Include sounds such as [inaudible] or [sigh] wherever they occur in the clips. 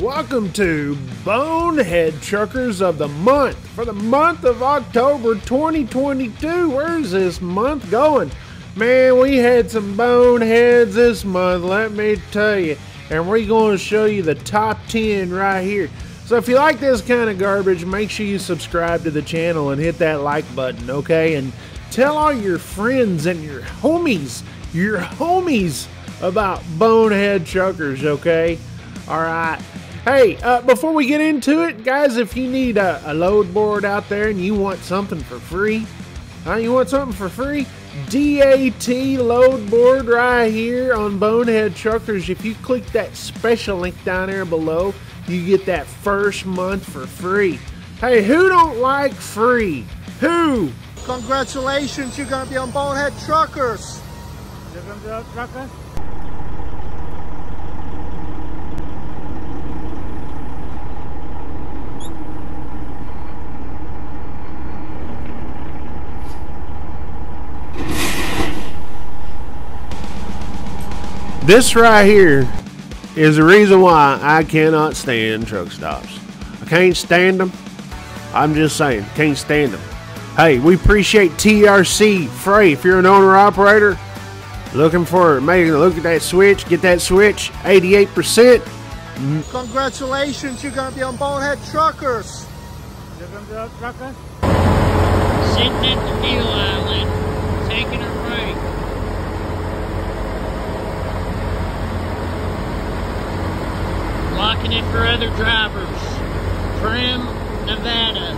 Welcome to Bonehead Truckers of the Month for the month of October 2022. Where's this month going? Man, we had some boneheads this month, let me tell you. And we're going to show you the top 10 right here. So if you like this kind of garbage, make sure you subscribe to the channel and hit that like button, okay? And tell all your friends and your homies, your homies about Bonehead Truckers, okay? All right. Hey, uh, before we get into it, guys, if you need a, a load board out there and you want something for free, huh? You want something for free? DAT load board right here on Bonehead Truckers. If you click that special link down there below, you get that first month for free. Hey, who don't like free? Who? Congratulations, you're gonna be on Bonehead Truckers. This right here is the reason why I cannot stand truck stops. I can't stand them. I'm just saying, can't stand them. Hey, we appreciate TRC Freight. If you're an owner operator looking for maybe look at that switch, get that switch, 88%. Congratulations, you're gonna be on Bonehead Truckers. Sitting at the fuel island, taking a break. Locking it for other drivers. Trim, Nevada.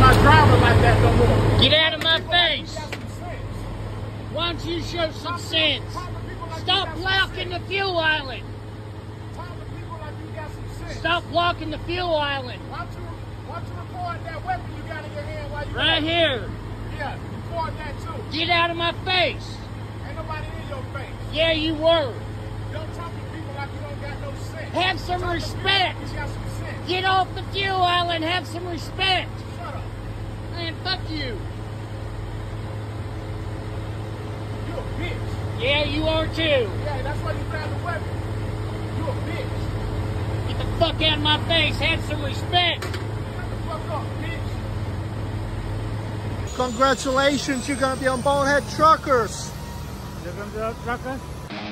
not driving like that no more. Get out of my face! Why don't you show some sense? Stop blocking the fuel island! Talk to people like you got some sense. Stop blocking the fuel island! Why don't you, why don't you record that weapon you got in your hand Right here! Yeah, record that too. Get out of my face! Ain't nobody in your face. Yeah, you were. Don't talk to people like you don't got no sense. Have some Talk to people respect. like you got some sense. Get off the fuel island. Have some respect. Shut up. Man, fuck you. You're a bitch. Yeah, you are too. Yeah, that's why you grabbed the weapon. You're a bitch. Get the fuck out of my face. Have some respect. Shut the fuck up, bitch. Congratulations, you're gonna be on Bonehead Truckers.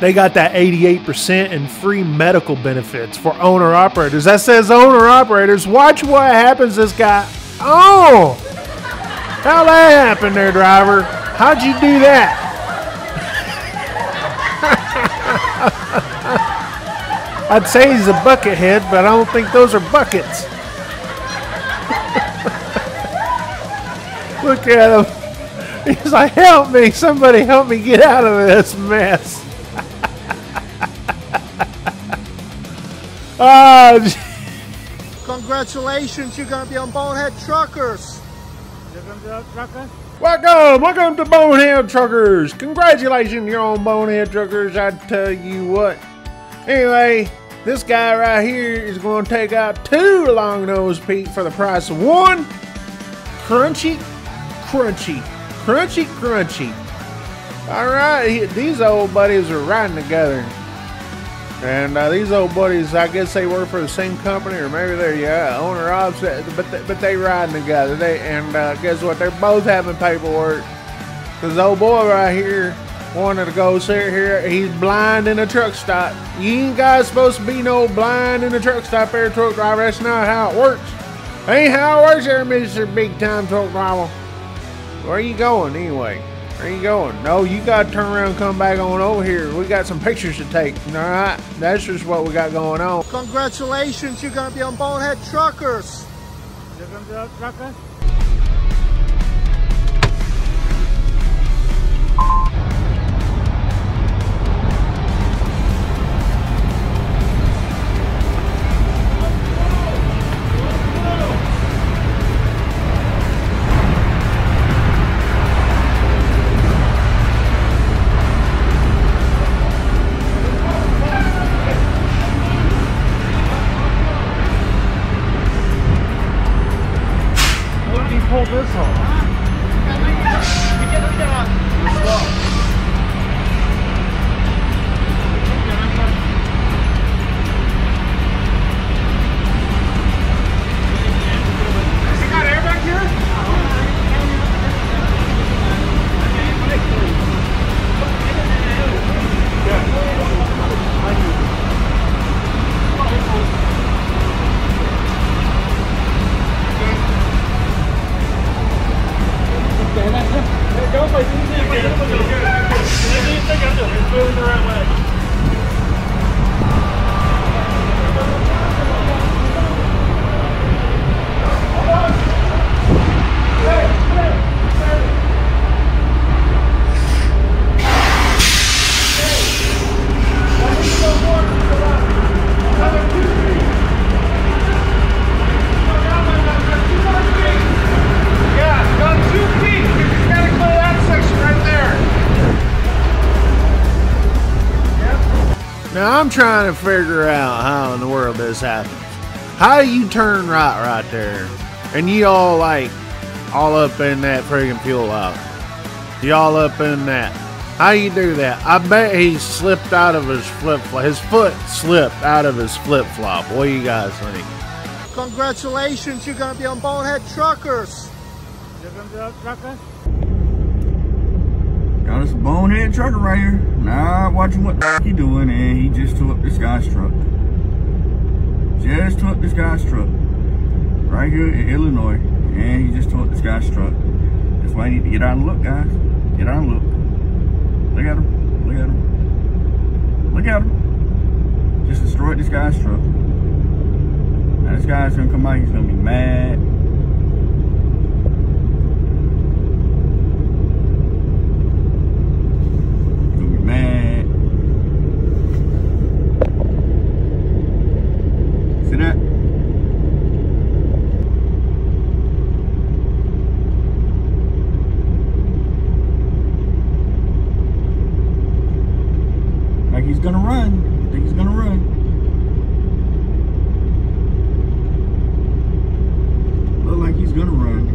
They got that 88% and free medical benefits for owner operators. That says owner operators. Watch what happens this guy. Oh! How that happened there, driver? How'd you do that? [laughs] I'd say he's a bucket head, but I don't think those are buckets. [laughs] Look at him. He's like, help me. Somebody help me get out of this mess. [laughs] Oh. Congratulations, you're gonna be on Bonehead Truckers. welcome, welcome to Bonehead Truckers. Congratulations, you're on Bonehead Truckers. I tell you what. Anyway, this guy right here is going to take out two long nose Pete for the price of one. Crunchy, crunchy, crunchy, crunchy. All right, he- these old buddies are riding together. And uh, these old buddies, I guess they work for the same company, or maybe they're yeah owner ops, but they, but they riding together. They and uh, guess what? They're both having paperwork. Cause old boy right here wanted to go sit here. He's blind in a truck stop. You ain't guys supposed to be no blind in a truck stop, there, truck driver. That's not how it works. Ain't how it works, Mister Big Time Truck Driver. Where are you going anyway? Where are you going? No, you gotta turn around come back on over here. We got some pictures to take, alright? That's just what we got going on. Congratulations, you're gonna be on Bonehead Truckers. You're gonna be on Truckers? like, you need to get, you the right way. I'm trying to figure out how in the world this happens. How do you turn right right there? And you all like all up in that friggin' fuel out. You all up in that. How you do that? I bet he slipped out of his flip flop. His foot slipped out of his flip flop. What do you guys think? Congratulations, you're gonna be on Bonehead Truckers. Got a bonehead trucker right here. Not watching what the he doing, and he just took this guy's truck. Just took this guy's truck. Right here in Illinois. And he just took this guy's truck. That's why you need to get out and look, guys. Get out and look. Look at him. Look at him. Look at him. Just destroyed this guy's truck. Now this guy's gonna come out, he's gonna be mad. He's gonna be mad. See that? Like he's gonna run. I think he's gonna run. Look like he's gonna run.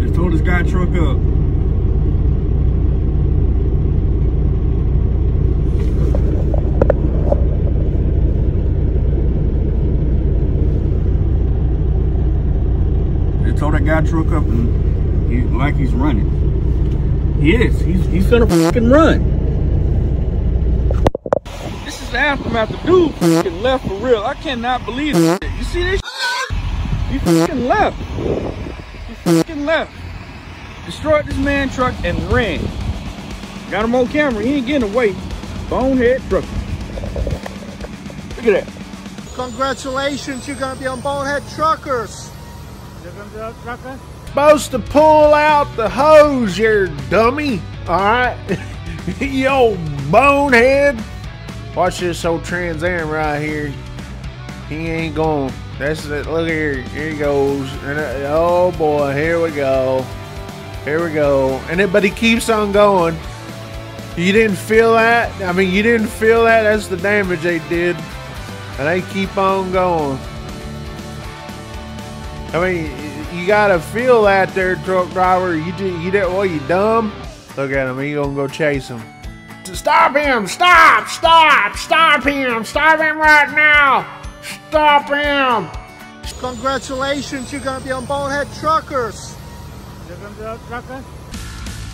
Just told this guy truck up. Told that guy truck up and he like he's running. He is. He's he's gonna fucking run. This is the aftermath. The dude fucking left for real. I cannot believe it. You see this? He fucking left. He fucking left. Destroyed this man truck and ran. Got him on camera. He ain't getting away. Bonehead trucker. Look at that. Congratulations, you're gonna be on Bonehead Truckers. Supposed to pull out the hose, you dummy. All right, [laughs] you old bonehead. Watch this old Trans Am right here. He ain't going. That's it. Look here. Here he goes. And uh, oh boy, here we go. Here we go. And it, but he keeps on going. You didn't feel that? I mean, you didn't feel that? That's the damage they did. And they keep on going. I mean, you gotta feel that there, truck driver. You do, you did what? You dumb? Look at him. He gonna go chase him. Stop him! Stop! Stop! Stop him! Stop him right now! Stop him! Congratulations, you're gonna be on Bonehead Truckers.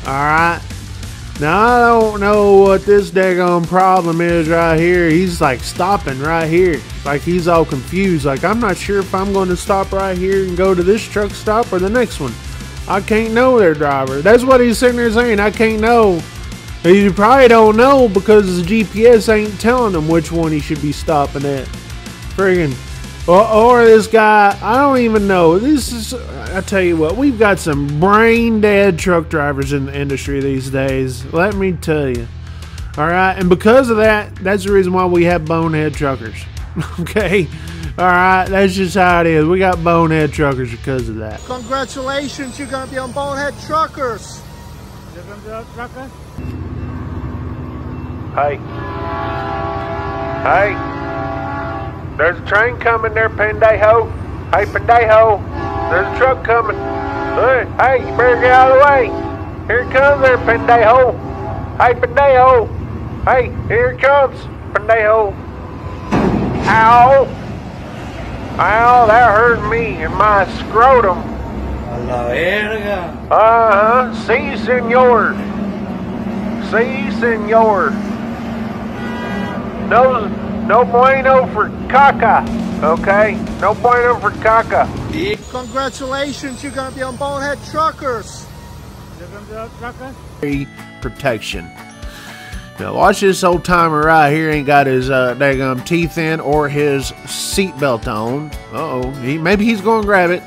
All right. Now I don't know what this daggone problem is right here. He's like stopping right here. Like he's all confused. Like I'm not sure if I'm going to stop right here and go to this truck stop or the next one. I can't know their driver. That's what he's sitting there saying. I can't know. He probably don't know because the GPS ain't telling him which one he should be stopping at. Friggin' or, or this guy, I don't even know. This is, I tell you what, we've got some brain dead truck drivers in the industry these days. Let me tell you. All right, and because of that, that's the reason why we have bonehead truckers. [laughs] okay, all right, that's just how it is. We got bonehead truckers because of that. Congratulations, you're gonna be on Bonehead Truckers. Hey, hey, there's a train coming there, Pendejo. Hey, Pendejo, there's a truck coming. Hey, hey, you better get out of the way. Here it comes there, Pendejo. Hey, Pendejo. Hey, here it comes, Pendejo. Ow. Ow, that hurt me in my scrotum. A la verga. Uh huh. See, senor. See, senor. No, no bueno for caca. Okay? No bueno for caca. Congratulations, you're gonna be on Bonehead Truckers. Protection. Now watch this old timer right here ain't got his uh, daggum teeth in or his seatbelt on. Uh oh, he maybe he's gonna grab it.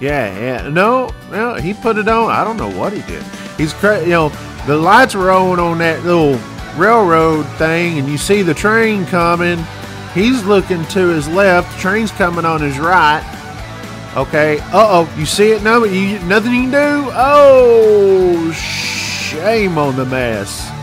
Yeah, yeah. No, no, he put it on. I don't know what he did. He's cra- you know the lights were on on that little railroad thing, and you see the train coming. He's looking to his left. The train's coming on his right. Okay. Uh oh. You see it No, you nothing you can do. Oh, shame on the mess.